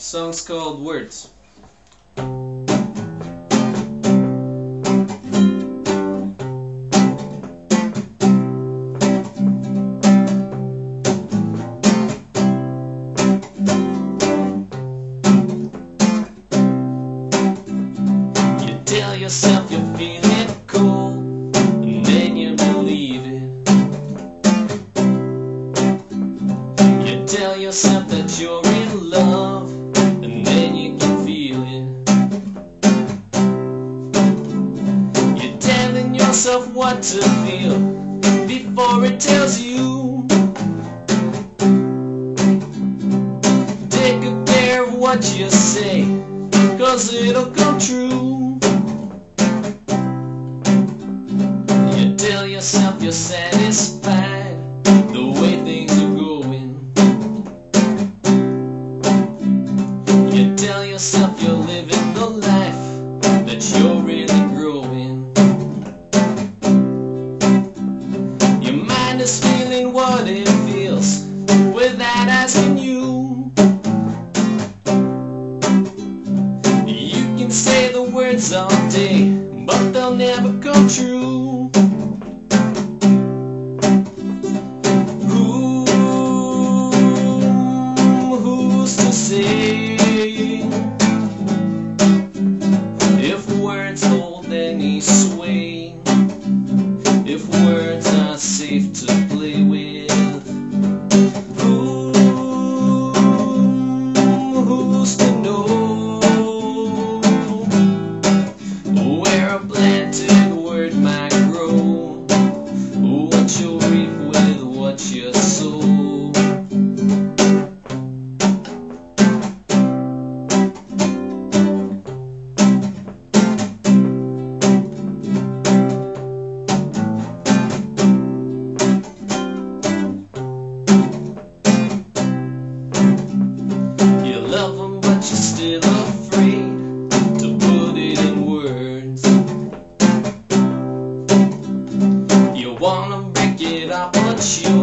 Song's called Words. You tell yourself you're feeling cool and then you believe it. You tell yourself that you're yourself what to feel before it tells you. Take good care of what you say, cause it'll come true. You tell yourself you're satisfied the way things are going. You tell yourself you're living the life is feeling what it feels without asking you. You can say the words all day, but they'll never come true. Who, who's to say if words hold any sway? You. You love them, but you're still afraid to put it in words. You wanna break it up, but you're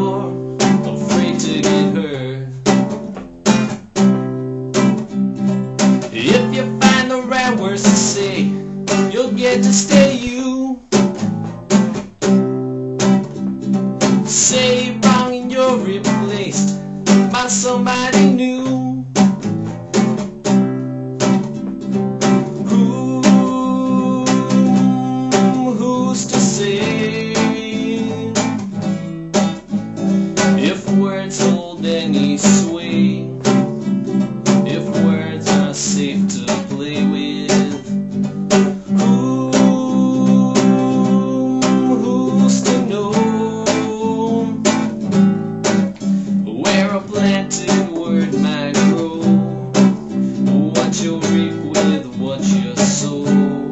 If you find the right words to say, you'll get to stay you. Say wrong and you're replaced by somebody new. Who, who's to say if words hold any sway? your planting word might grow. What you reap with what you sow.